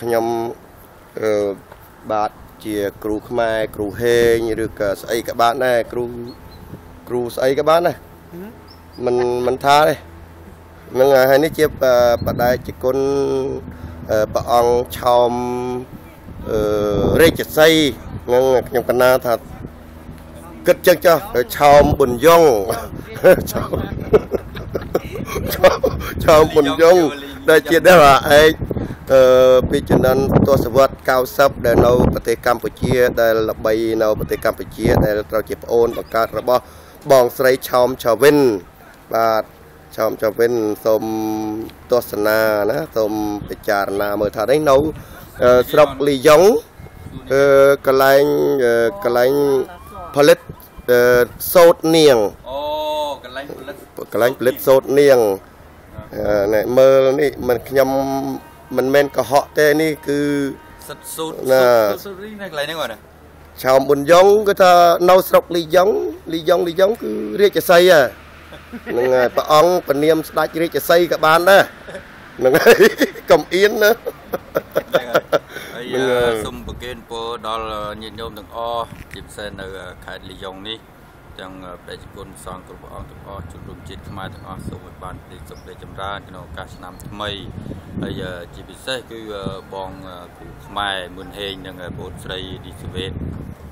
ខ្ញុំអឺបាទជាគ្រូខ្មែរគ្រូហេងឬក៏ស្អីក៏បានដែរគ្រូគ្រូស្អីក៏បានដែរមិនមិនថាទេនឹងហើយនេះជាបដិជគុណព្រះអង្គឆោមអឺរាជសីនឹងខ្ញុំកណាថាគិតចឹងចុះឆោមប៊ុនយ៉ងឆោមឆោមប៊ុនយ៉ងដែលជាដេរឯក អឺពីចំនួនទសវត្ស90ដែលនៅប្រទេសកម្ពុជា ដែលល្បីនៅប្រទេសកម្ពុជា ដែលត្រូវជាប្អូនបង្កើតរបស់បងស្រីឆោមឆាវិនបាទឆោមឆាវិនសូមទស្សនាណាសូមពិចារណាមើលថានេះនៅស្រុកលីយ៉ុងអឺកន្លែងកន្លែងផលិតសូត្រនាងអូកន្លែងផលិតកន្លែងផលិតសូត្រនាងណែមើលនេះមិនខ្ញុំ មិនមែនកុហកទេនេះគឺសិតសូត្រណាសូត្រនេះនៅកន្លែងហ្នឹងបាទឆោមប៊ុនយ៉ុងគឺថានៅស្រុកលីយ៉ុងលីយ៉ុងលីយ៉ុងគឺរាជសីហ្នឹងហើយព្រះអង្គពនាមស្ដេចរាជសីក៏បានដែរហ្នឹងហើយកុំអៀនណាហើយសូមប្រគេនពរដល់ញាតិញោមទាំងអស់ជាពិសេសនៅខេត្តលីយ៉ុងនេះ ទាំងប្រជាជនសង្ឃគ្រប់ព្រះអង្គទាំងអស់ជនរួមជាតិខ្មែរទាំងអស់សូមឲ្យបានទីសុខលេចម្រើនក្នុងឱកាសឆ្នាំថ្មីហើយជាពិសេសគឺបងគ្រូខ្មែរមុនហេងនិងបងស្រីឌីសវេត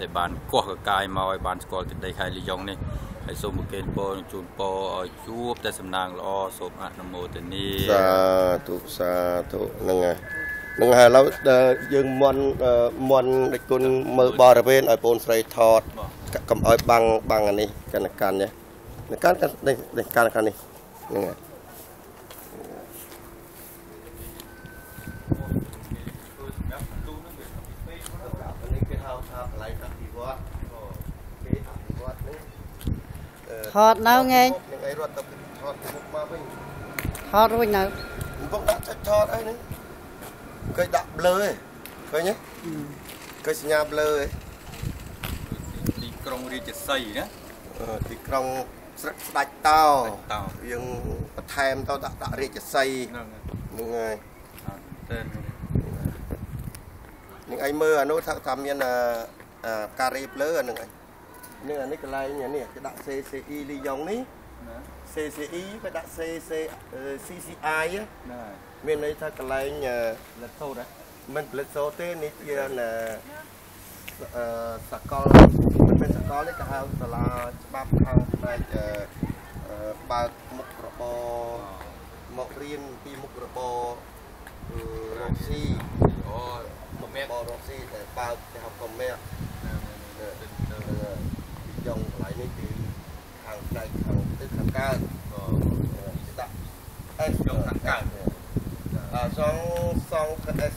ដែលបានកោះកកាយមកឲ្យបានស្គាល់ទឹកដីខេត្តលីយ៉ុងនេះហើយសូមប្រគេនពរជូនពរឲ្យជួបតែសំណាងល្អសូមអនុមោទនាសាធុសាធុហ្នឹងហើយនឹងហើយឥឡូវយើងមន់មន់ដឹកគុណមើលបរិវេណឲ្យបងស្រីថត កុំឲ្យបាំងបាំងអានេះកណ្ណកាន់នេះកាន់កាន់នេះកាន់កាន់នេះហ្នឹងហើយថតនៅងែងនឹងអីរត់ទៅថតមុខមកវិញថតរួចនៅកំពុងដាក់ចុចថតអីហ្នឹងឃើញដាក់ blur ឯងឃើញទេឃើញសញ្ញា blur ឯងទី ក្រុងរាជសីណាទីក្រុងស្រុកស្ដាច់តោតោយើងបន្ថែមទៅដាក់ដាក់រាជសីហ្នឹងហ្នឹងហើយតែនឹងអីមើលអានោះថាថាមានការ៉េ blur អានឹងអីនេះអានេះកន្លែងនេះគេដាក់ CCE លីយ៉ុងនេះ CCE គេដាក់ CC CCI ណាមានន័យថាកន្លែងផលិតសូត្រមិនផលិតសូត្រទេនេះជាអឺ សកលមិនមែនសកលទេគេហៅសាលាច្បាប់ខាងផ្នែកបើកមុខរបរមករៀនពីមុខរបររកស៊ីអូមកមែករកស៊ីតែបើកគេហៅកុំមែកយ៉ុងកន្លែងនេះគឺខាងផ្នែកខាងទឹកខាងកើតដាក់អេសយ៉ុងខាងកើតអសងសង S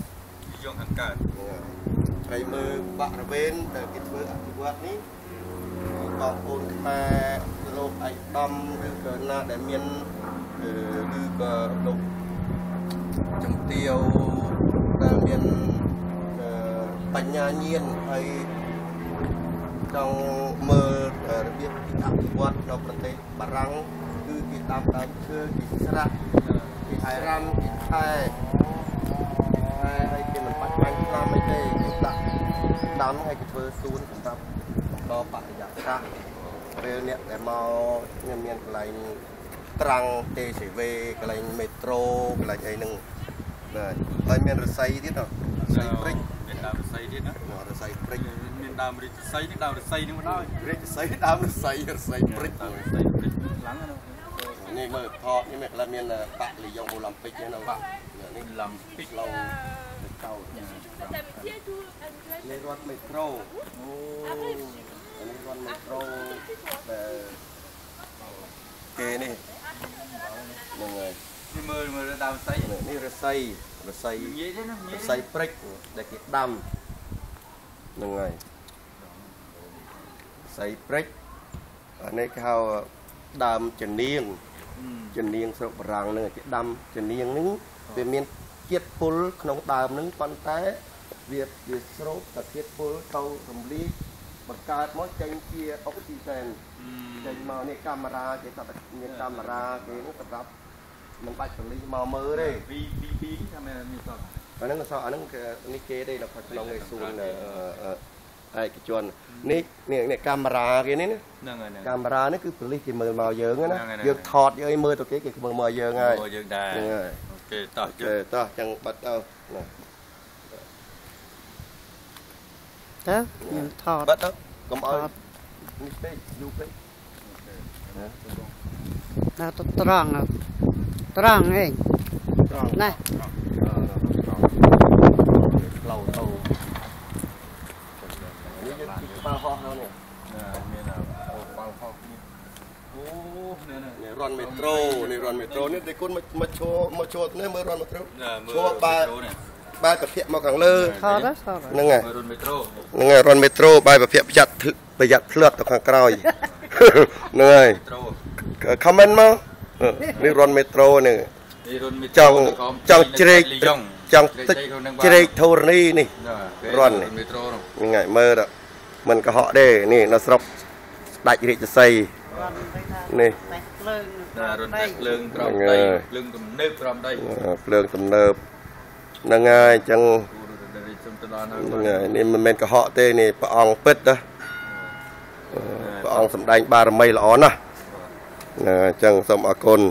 យ៉ុងខាងកើត ហើយមើលបាក់រវេនដែលគេធ្វើអភិវឌ្ឍនេះបងប្អូនខ្មែរលោកឯកដំឬក៏ណាដែលមានឬក៏លោកជំទាវដែលមានបញ្ញាញាណហើយចង់មើលរបៀបពីអភិវឌ្ឍនៅប្រទេសបារាំងគឺគេដាំដើមឈើគេស្រះគេអារ៉ាំគេខែខែហើយគេមិនបាច់បាញ់ថ្នាំអីទេគេ ដាំហើយគេធ្វើសួនសម្រាប់បបរិយាកាសពេលអ្នកដែលមកខ្ញុំមានកន្លែងត្រាំងទេសេវេកន្លែងមេត្រូកន្លែងអីហ្នឹងបាទហើយមានរស័យទៀតណារស័យព្រិចមានដើមរស័យទៀតណារស័យព្រិចមានដើមរិទ្ធិស័យនឹងដើមរស័យនឹងមកដល់រិទ្ធិស័យដើមរស័យរស័យព្រិចដើមរស័យព្រិចខ្លាំងណានេះមើលថតនេះមានខ្លះមានប៉លីយ៉ុងអូឡ িম্প ិកហ្នឹងប៉លីឡំពិកឡូវ ទៅកោនេះរត់មេត្រូអូនេះរត់មេត្រូដែលគេនេះហ្នឹងហើយនេះមើលមើលដើមរស័យនេះរស័យរស័យរស័យព្រិចដែលគេដាំហ្នឹងហើយសៃព្រិចអានេះគេហៅដើមចនៀងចនៀងស្រុកបារាំងហ្នឹងគេដាំចនៀងហ្នឹងវាមាន ជាតិពុលក្នុងដើមហ្នឹងប៉ុន្តែវាវាស្រូបតែជាតិពុលទៅរំលាយបង្កើតមកចេញជាអុកស៊ីហ្សែនចេញមកនេះកាមេរ៉ាគេថាមានកាមេរ៉ាគេហ្នឹងសម្រាប់មិនបាច់ពលីមកមើលទេ V V កាមេរ៉ាមានសោះអាហ្នឹងសក់អាហ្នឹងគឺនេះគេទេនៅក្នុងឯសួនអឺអឺឯកជននេះនេះនេះកាមេរ៉ាគេនេះណាហ្នឹងហើយហ្នឹងកាមេរ៉ានេះគឺប៉ូលីសគេមើលមកយើងណាហ្នឹងហើយយើងថតយើងឲ្យមើលទៅគេគេមើលមកយើងហើយអូយើងដែរហ្នឹងហើយ អូខេតោះអយើងឺតោះចឹងបាត់ទៅណាទៅខ្ញុំថតបាត់ទៅកុំឲ្យថតនេះពេកយូរពេក នៅទៅត្រង់នៅត្រង់ឯងត្រង់ណែផ្លូវទៅនេះយើងពីក្បាលហោះហើយនេះមានអូបាល់ហោះនេះអូនេះនេះនេះរនមេត្រូនេះរនមេត្រូនេះតែគុណមកមកឈរមកឈរនេះមើលរនមេត្រូមើឈរបែរនេះបែរប្រភពមកខាងលើថតទៅថតទៅហ្នឹងហើយមើលរុនមេត្រូហ្នឹងហើយរនមេត្រូបែរប្រភពប្រយ័ត្នធ្លប្រយ័ត្នភ្លាត់ទៅខាងក្រោយហ្នឹងហើយមេត្រូខមមិនមកនេះរនមេត្រូនេះនេះរុនមេត្រូចង់ចង់ជ្រែកលីយ៉ុងចង់ទឹកជ្រែកធរណីនេះរន់នេះមេត្រូនោះហ្នឹងហើយមើលទៅមិនកុហកទេនេះនៅស្រុកស្ដាច់រាជសី នេះតែភ្លើងណារុនតែភ្លើងក្រោមហ្នឹងហើយដីភ្លើងទំនើបក្រោមដីភ្លើងទំនើបហ្នឹងហើយអញ្ចឹងគូរទៅសំទៅដល់ហើយហ្នឹងហើយនេះមិនមែនកុហកទេនេះព្រះអង្គពិតណាព្រះអង្គសម្ដែងបារមីល្អណាស់ណាអញ្ចឹងសូមអរគុណ